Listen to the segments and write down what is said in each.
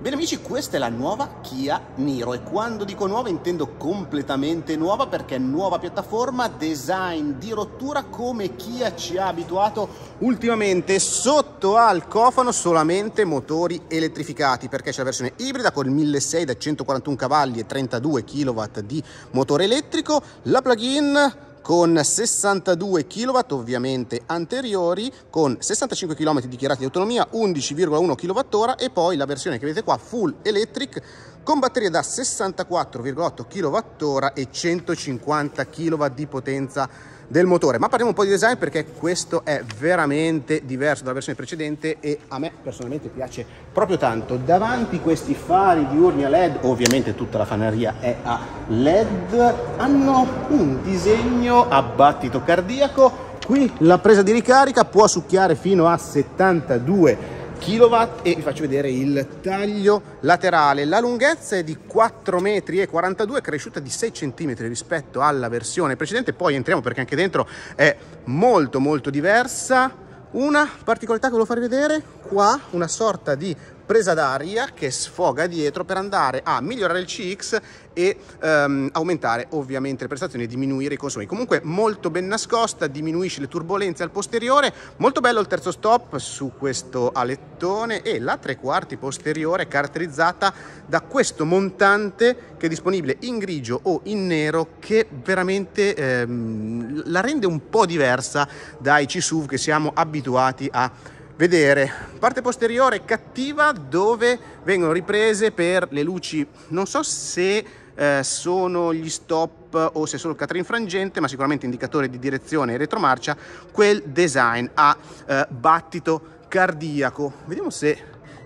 Bene amici, questa è la nuova Kia Niro. E quando dico nuova intendo completamente nuova perché nuova piattaforma, design di rottura come Kia ci ha abituato ultimamente sotto al cofano solamente motori elettrificati perché c'è la versione ibrida con il 1600 da 141 cavalli e 32 kW di motore elettrico, la plug-in con 62 kW ovviamente anteriori, con 65 km dichiarati di autonomia, 11,1 kWh e poi la versione che vedete qua full electric con batteria da 64,8 kWh e 150 kW di potenza del motore. Ma parliamo un po' di design perché questo è veramente diverso dalla versione precedente e a me personalmente piace proprio tanto. Davanti questi fari diurni a LED, ovviamente tutta la faneria è a LED, hanno un disegno a battito cardiaco. Qui la presa di ricarica può succhiare fino a 72 kW e vi faccio vedere il taglio laterale. La lunghezza è di 4,42 metri, cresciuta di 6 cm rispetto alla versione precedente. Poi entriamo perché anche dentro è molto molto diversa. Una particolarità che volevo farvi vedere, qua una sorta di presa d'aria che sfoga dietro per andare a migliorare il CX e um, aumentare ovviamente le prestazioni e diminuire i consumi. Comunque molto ben nascosta, diminuisce le turbulenze al posteriore, molto bello il terzo stop su questo alettone e la tre quarti posteriore caratterizzata da questo montante che è disponibile in grigio o in nero che veramente ehm, la rende un po' diversa dai C-SUV che siamo abituati a vedere. Parte posteriore cattiva dove vengono riprese per le luci, non so se eh, sono gli stop o se sono il catering frangente, ma sicuramente indicatore di direzione e retromarcia, quel design a eh, battito cardiaco. Vediamo se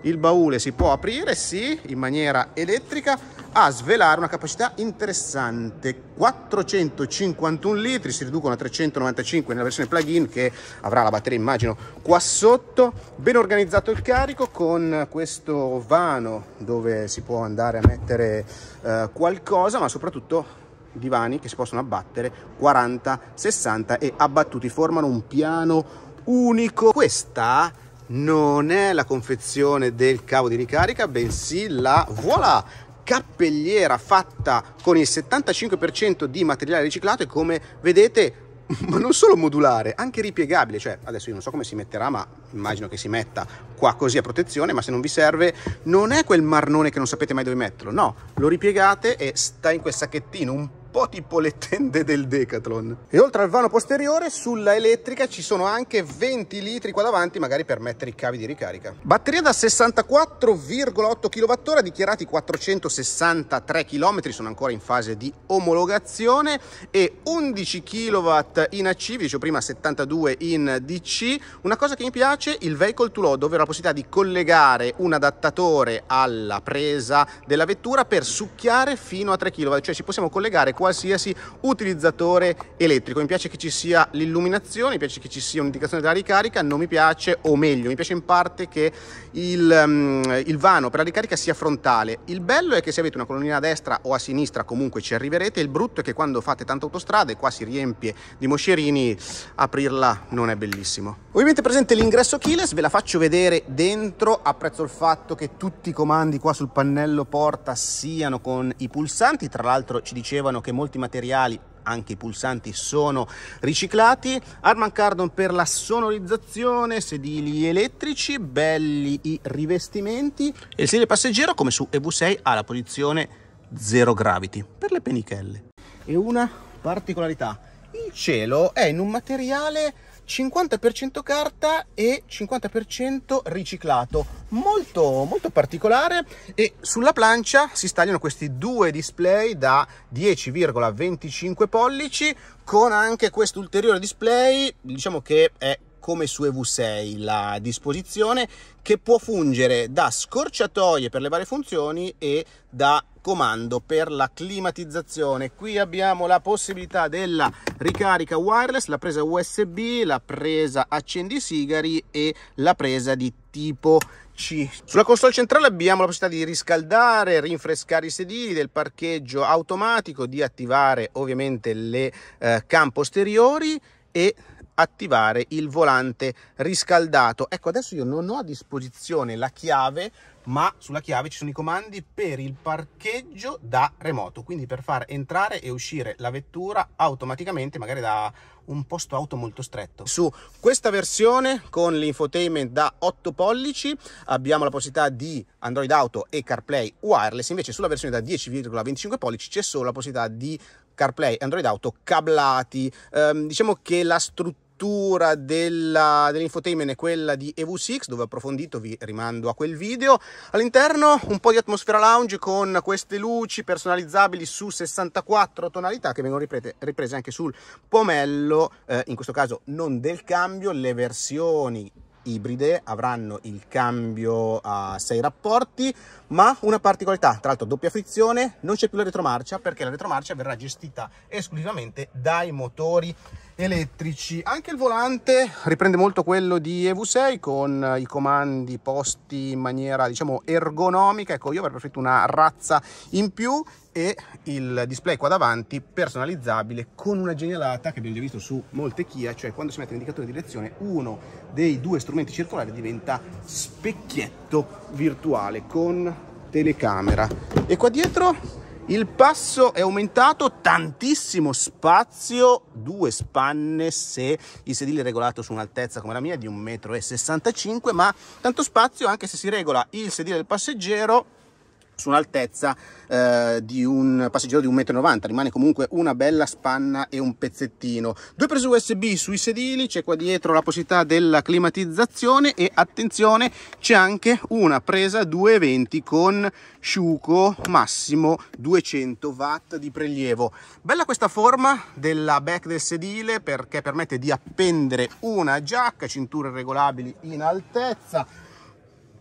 il baule si può aprire, sì, in maniera elettrica, a svelare una capacità interessante. 451 litri, si riducono a 395 nella versione plug-in che avrà la batteria immagino qua sotto. Ben organizzato il carico con questo vano dove si può andare a mettere eh, qualcosa, ma soprattutto divani che si possono abbattere 40, 60 e abbattuti formano un piano unico. Questa non è la confezione del cavo di ricarica, bensì la voilà cappelliera fatta con il 75% di materiale riciclato e come vedete ma non solo modulare, anche ripiegabile, cioè adesso io non so come si metterà, ma immagino che si metta qua così a protezione, ma se non vi serve non è quel marnone che non sapete mai dove metterlo, no, lo ripiegate e sta in quel sacchettino un po' tipo le tende del Decathlon. E oltre al vano posteriore, sulla elettrica ci sono anche 20 litri qua davanti, magari per mettere i cavi di ricarica. Batteria da 64,8 kWh, dichiarati 463 km, sono ancora in fase di omologazione, e 11 kW in AC, vi dicevo prima 72 in DC. Una cosa che mi piace, il vehicle to load, ovvero la possibilità di collegare un adattatore alla presa della vettura per succhiare fino a 3 kW, cioè ci possiamo collegare qualsiasi utilizzatore elettrico. Mi piace che ci sia l'illuminazione, mi piace che ci sia un'indicazione della ricarica, non mi piace, o meglio, mi piace in parte che il, um, il vano per la ricarica sia frontale. Il bello è che se avete una colonnina a destra o a sinistra comunque ci arriverete, il brutto è che quando fate tante autostrade, qua si riempie di moscerini, aprirla non è bellissimo. Ovviamente presente l'ingresso keyless, ve la faccio vedere dentro, apprezzo il fatto che tutti i comandi qua sul pannello porta siano con i pulsanti, tra l'altro ci dicevano che molti materiali anche i pulsanti sono riciclati. Harman Kardon per la sonorizzazione sedili elettrici belli i rivestimenti. E il sedile passeggero come su EV6 ha la posizione zero gravity per le penichelle. E una particolarità il cielo è in un materiale 50% carta e 50% riciclato. Molto molto particolare. E sulla plancia si stagliano questi due display da 10,25 pollici con anche questo ulteriore display diciamo che è come su EV6 la disposizione che può fungere da scorciatoie per le varie funzioni e da comando per la climatizzazione. Qui abbiamo la possibilità della ricarica wireless, la presa USB, la presa accendi sigari e la presa di tipo C. Sulla console centrale abbiamo la possibilità di riscaldare, rinfrescare i sedili, del parcheggio automatico, di attivare ovviamente le eh, cam posteriori e attivare il volante riscaldato. Ecco, adesso io non ho a disposizione la chiave ma sulla chiave ci sono i comandi per il parcheggio da remoto, quindi per far entrare e uscire la vettura automaticamente, magari da un posto auto molto stretto. Su questa versione con l'infotainment da 8 pollici abbiamo la possibilità di Android Auto e CarPlay wireless, invece sulla versione da 10,25 pollici c'è solo la possibilità di CarPlay Android Auto cablati. Um, diciamo che la struttura struttura dell'infotainment è quella di EV6 dove ho approfondito, vi rimando a quel video. All'interno un po' di atmosfera lounge con queste luci personalizzabili su 64 tonalità che vengono riprese, riprese anche sul pomello, eh, in questo caso non del cambio, le versioni ibride avranno il cambio a 6 rapporti ma una particolarità tra l'altro doppia frizione non c'è più la retromarcia perché la retromarcia verrà gestita esclusivamente dai motori elettrici anche il volante riprende molto quello di EV6 con i comandi posti in maniera diciamo ergonomica ecco io avrei preferito una razza in più e il display qua davanti personalizzabile con una genialata che abbiamo già visto su molte Kia, cioè quando si mette l'indicatore di direzione uno dei due strumenti circolari diventa specchietto virtuale con telecamera. E qua dietro il passo è aumentato tantissimo spazio, due spanne se il sedile è regolato su un'altezza come la mia di 1,65 m, ma tanto spazio anche se si regola il sedile del passeggero su un'altezza eh, di un passeggero di 1,90 m, rimane comunque una bella spanna e un pezzettino. Due prese USB sui sedili, c'è qua dietro la possibilità della climatizzazione e attenzione c'è anche una presa 220 con sciuco massimo 200 watt di prelievo. Bella questa forma della back del sedile perché permette di appendere una giacca, cinture regolabili in altezza,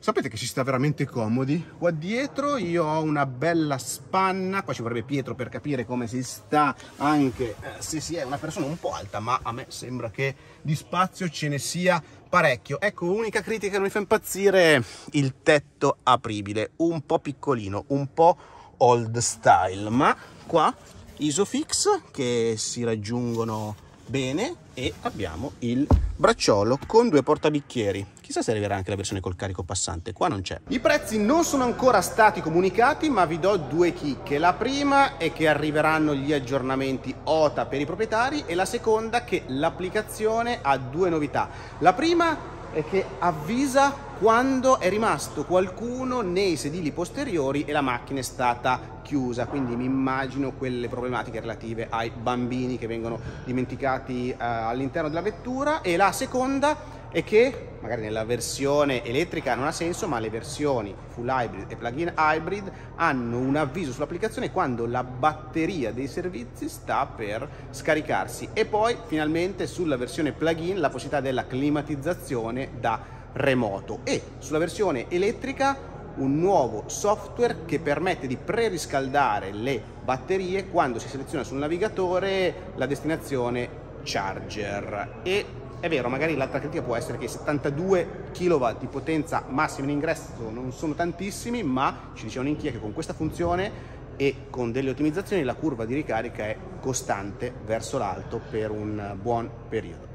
Sapete che si sta veramente comodi? Qua dietro io ho una bella spanna, qua ci vorrebbe Pietro per capire come si sta anche eh, se si è una persona un po' alta, ma a me sembra che di spazio ce ne sia parecchio. Ecco, unica critica che non mi fa impazzire, il tetto apribile, un po' piccolino, un po' old style, ma qua Isofix che si raggiungono bene e abbiamo il bracciolo con due portabicchieri. Chissà se arriverà anche la versione col carico passante qua non c'è. I prezzi non sono ancora stati comunicati ma vi do due chicche. La prima è che arriveranno gli aggiornamenti OTA per i proprietari e la seconda che l'applicazione ha due novità. La prima è che avvisa quando è rimasto qualcuno nei sedili posteriori e la macchina è stata chiusa, quindi mi immagino quelle problematiche relative ai bambini che vengono dimenticati uh, all'interno della vettura. E la seconda è che magari nella versione elettrica non ha senso, ma le versioni full hybrid e plug-in hybrid hanno un avviso sull'applicazione quando la batteria dei servizi sta per scaricarsi. E poi finalmente sulla versione plug-in la possibilità della climatizzazione da remoto e sulla versione elettrica un nuovo software che permette di preriscaldare le batterie quando si seleziona sul navigatore la destinazione charger e è vero, magari l'altra critica può essere che 72 kW di potenza massima in ingresso non sono tantissimi, ma ci dicevano in Kia che con questa funzione e con delle ottimizzazioni la curva di ricarica è costante verso l'alto per un buon periodo.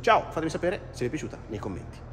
Ciao, fatemi sapere se vi è piaciuta nei commenti.